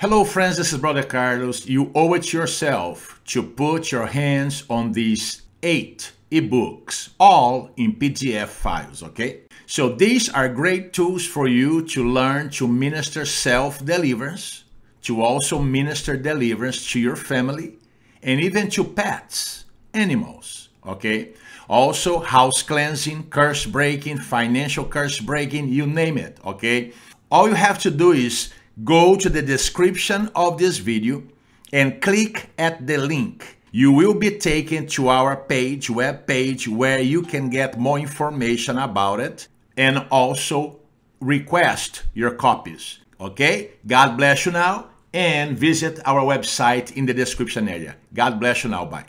Hello friends, this is Brother Carlos. You owe it yourself to put your hands on these eight ebooks, all in PDF files, okay? So these are great tools for you to learn to minister self-deliverance, to also minister deliverance to your family, and even to pets, animals, okay? Also house cleansing, curse breaking, financial curse breaking, you name it, okay? All you have to do is go to the description of this video and click at the link. You will be taken to our page, web page, where you can get more information about it and also request your copies. Okay? God bless you now and visit our website in the description area. God bless you now. Bye.